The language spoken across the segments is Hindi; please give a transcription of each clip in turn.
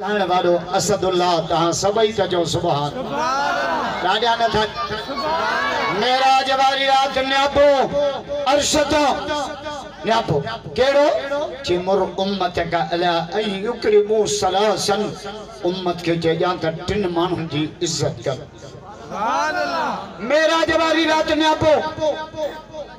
ॻाइण वारो असदुल्ला तव्हां सभई कजो सुभान। राजा न था मेराज वारी राति न्यापो अर्शद। न्यापो कहिड़ो चे मुर उम्मत का अला ऐं युकरिमू सलासन। उम्मत खे चइजां त टिन माण्हुनि जी इज़त कर। मेराज वारी राति न्यापो।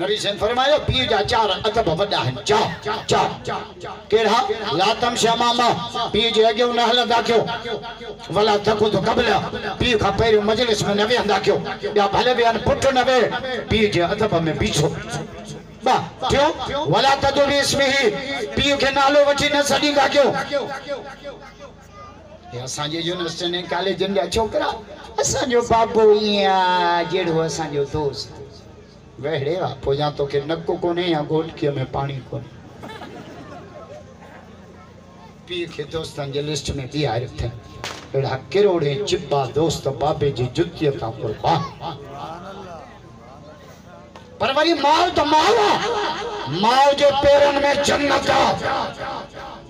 नबी सेन फरमायो पीउ जा चार अदब वॾा आहिनि चार चार कहिड़ा लातम शमामा पीउ जे अॻियो न हलंदा कयो वला थकु तो कबल पीउ खां पहिरियों मजलिस में न वेहंदा कयो ॿिया भले वेहनि पुट न वेह पीउ जे अदब में बीठो थियो वला तदुरी इसमें ही पीउ खे नालो वठी न सॾींदा कयो हे असांजे यूनिवर्सिटी ऐं कॉलेजनि जा छोकिरा असांजो बाबू ईअं आहे जहिड़ो असांजो दोस्त वेड़े आहे पोइ या तोखे नकु कोन्हे या घोटकीअ में पाणी कोन्हे पीउ खे दोस्तनि जे लिस्ट में भी बीहारे अथई अहिड़ा किरोड़े चिॿा दोस्त बाबे जी जुतीअ तां कुर्बान पर वरी माउ त माउ आहे माउ जे पेरनि में जन्नत आहे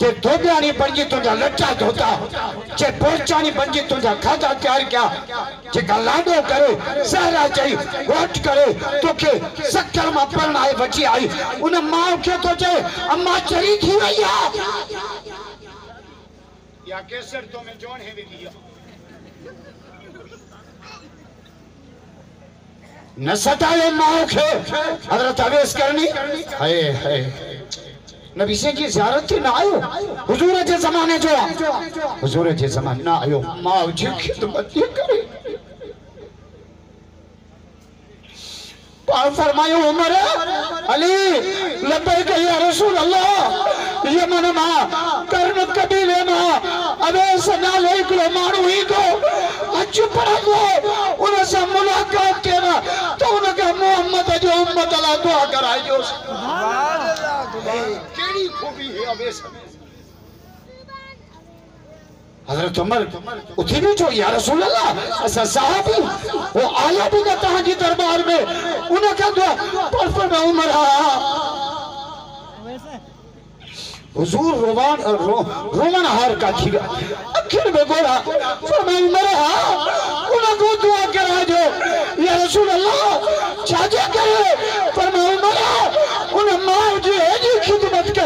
जे धोबियाणी बणिजी तुंहिंजा लटा धोता जे पोचाणी बणिजी तुंहिंजा खाधा तयारु कया जेका लाॾो करे सहरा चई घोट करे तोखे सकर माँ परणाए वठी आई। उन माउ खे थो चए अम्मा चरी थी वई आहे या केसर तो में जोन है विधी न सतायो माउ खे हज़रत अवेस करनी। हाय हाय। नबी से जी ज़ियारत थी न आयो। हुजूर जे ज़माने जो। हुजूर जे ज़माने न आयो। माउ जी खिदमत थी करे। पाण फरमायो उमर अली लबैक या रसूल अल्लाह ये मन माँ कर्ण कबीले माँ अवेस नालो हिकिड़ो माण्हू ईंदो। अच पढ़ंदो। उन सां मुलाक़ात थिए न त उनखे मोहम्मद जो उम्मत लाइ दुआ कराइजोसि कहिड़ी खूबी है में हज़रत उमर उथी भी जो या रसूल अल्लाह असा साहबी वो आया भी ना तहां जी दरबार में। उनका दुआ? पर पर मैं उमर हा हुजूर रोमान रो, रोमन हार का खीरा आखिर में बोला फिर मैं उमर हा उनको दुआ करा जो या रसूल अल्लाह चाचा करे पर मैं उमर हा उन माँ जी एडी खिदमत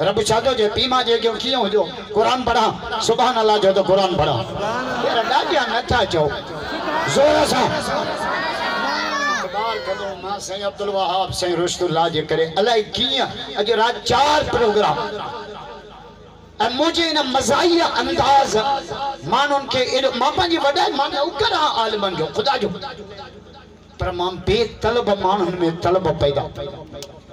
रब छा थो चए पीउ माँ जे अॻियाँ कीअं हुजो? क़ुर पढ़ा। सुभान अलाह जो त क़ुर पढ़ा। अहिड़ा ॾाढा नथा चओ। ज़ोर सां। माँ साईं अब्दुल वहाब साईं रुश्तुल्लाह जे करे। अलाए कीअं? अॼु राति चार प्रोग्राम। ऐं मुंहिंजे इन मज़ाहिया अंदाज़, माण्हुनि खे एॾो माँ पंहिंजी वॾाई माँ नौकर आहियाँ आलिमनि जो, ख़ुदा जो। पर माँ बेतलब माण्हुनि में तलब पैदा।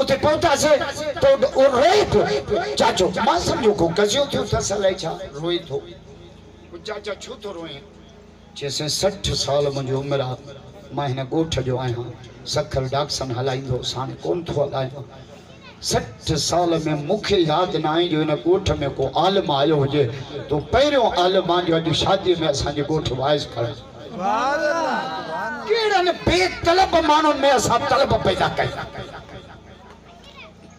उते पहुतासीं त उहो उहो रोए पियो चाचो माँ सम्झो को गज़ियो थियो अथसि अलाए छा रोए थो उहो चाचा छो थो रोए चइसि सठि साल मुंहिंजी उमिरि आहे माँ हिन ॻोठ जो आहियाँ सखल डाक्सन हलाईंदो हाणे कोन थो हलायां सठि साल में मूंखे यादि न आहे जो हिन ॻोठ में को आलिम आयो हुजे तो पहिरियों आलिम आहे जो शादीअ में असांजे ॻोठ वाइस करे। कहिड़नि बेतलब माण्हुनि में असां तलब पैदा कई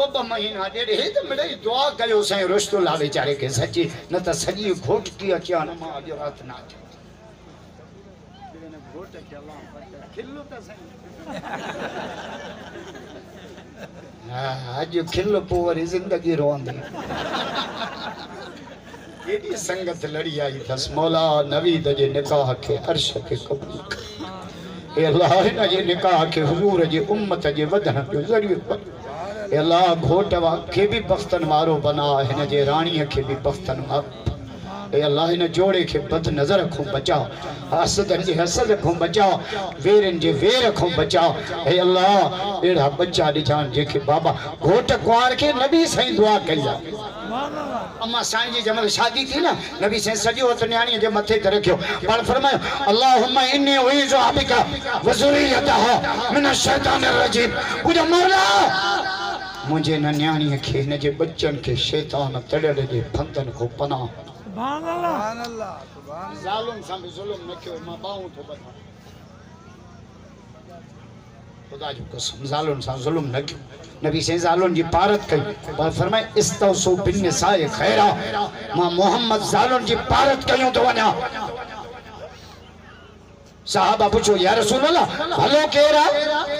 ॿ महीना ॾेढ हे, त मिड़ई दुआ कयो साईं ला वीचारे खे सची न त सॼी घोटकी अची आहे न माँ अॼु राति न अचां अॼु खिल पोइ वरी ज़िंदगी रोहंदी एॾी संगत लड़ी आई अथसि मौला नवीद जे निकाह खे अर्श खे क़बूल। हे अलाह हिन निकाह खे हुजूर जे, उम्मत जे वधण जो ज़रियो हे अलाह घोट खे बि बख़्तन वारो बना हिन जे राणीअ खे बि बख़्तन वारो हे अलाह हिन जोड़े खे बद नज़र खां बचाओ हसदनि जे हसद खां बचाओ वेरनि जे वेर खां बचाओ हे अलाह अहिड़ा बच्चा ॾिजान जेके बाबा घोट कुंवार खे नबी साईं दुआ कई आहे अम्मा साईं जी जमल शादी थी न, नबी साईं सॼो हथ न्याणीअ जे मथे ते रखियो। पाण फरमायो, अल्लाहुम्मा इन्नी उईज़ु अबिका वज़ुरियतहा मिन शैतानिर रजीम। मुंहिंजो मौला! मुंहिंजे हिन न्याणीअ खे हिन जे बच्चनि खे शैतान तड़ियल जे फंदनि खां पनाह। ज़ालुनि सां बि ज़ुल्म न कयो माँ ॿाहूं थो ॿधां ख़ुदा जो कसम ज़ालुनि सां ज़ुल्म न कयो। नबी साईं ज़ालुनि जी पारत कई। पर फरमाए इस्तौसु बिन निसाए खैरा। माँ मोहम्मद ज़ालुनि जी पारत कयूं थो वञा। साहबा पुछो या रसूल अल्लाह भलो केर? आहे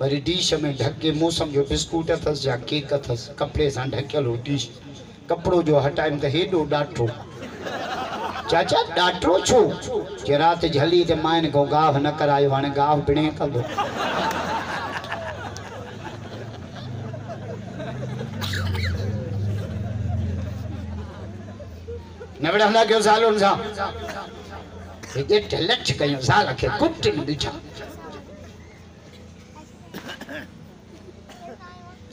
वरी डिश में ढके, मौसम जो बिस्कुट अथसि या केक अथसि कपिड़े सां ढकियल हो डिश। कपिड़ो जो हटाइम त हेॾो ॾाठो। चाचा, ॾाठो छो? जे राति झली त हिन खां गाह न करायो, हाणे गाह पिणे कंदो न विढ़ंदा कयो ज़ालुनि सां? ॾेढ लठ कयूं ज़ाल खे कुटिन ॾिठा।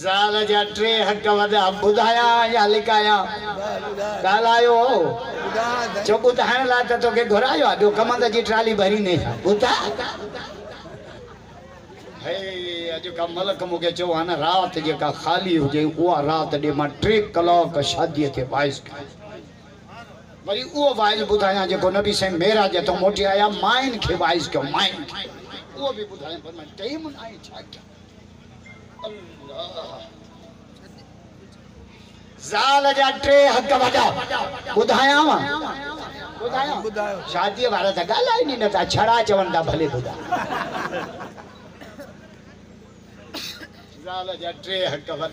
ज़ाल जा टे हक़ वॾा ॿुधाया या लिकाया। ॻाल्हायो चो ॿुधाइण लाइ त तोखे घुरायो। आहे कमंद जी ट्राली भरी न ॿुधा हे अॼु का मलक मूंखे चयो आहे न राति जेका ख़ाली हुजे उहा राति ॾे माँ टे कलाक शादीअ ते वाइस कयां वरी उहो वाइस ॿुधायां जेको नबी साईं मेरा जे तो मोटी आया, माइन खे वाइस कयो माइन खे। उहो बि ॿुधायां पर टाइम न आहे छा कयां। ज़ाल जा टे हक़ वॾा ॿुधायांव ॿुधायो शादीअ वारा त ॻाल्हाइनि ई नथा छड़ा चवनि था भले ॿुधा ज़ाल जा टे हक़ वॾा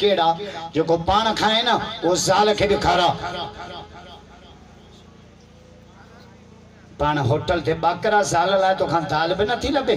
कहिड़ा जेको पाण खाए न उहो ज़ाल खे बि पाण होटल ते ॿाकरा ज़ाल लाइ तोखां दाल बि नथी लभे।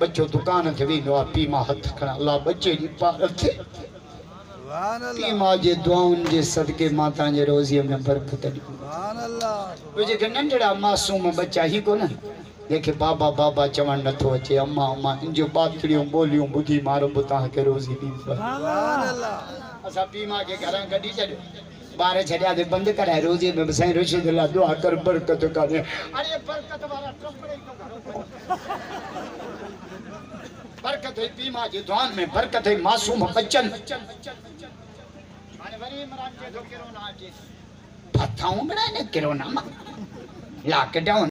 बच्चो दुकान ते वेंदो आहे पीउ माँ हथु खणा अलाह बचे जी पार थिए पीउ अल्लाह माँ जे दुआउनि जे सदके माँ तव्हांजे रोज़ीअ में बरकत अल्लाह ॿियो जेके नंढड़ा मासूम बच्चा ही कोन जंहिंखे बाबा बाबा चवणु नथो अचे अम्मा अम्मा इन इंजो बातड़ियूं ॿोलियूं ॿुधी मारो बि तव्हांखे रोज़ी ॾींदो अल्लाह असां पीउ माउ खे घरां कढी छॾियो। ॿार छॾिया ते बंदि कराए रोज़ी में बि साईं रुशिद लाइ दुआ कर बरकत कान्हे अरे बरकत वारा बरकत हुई पीमा के जी में बरकत हुई मासूम बच्चन। माने वरी इमरान चए थो किरोना बड़ा ने बणाए ना किरोना माँ? लॉकडाउन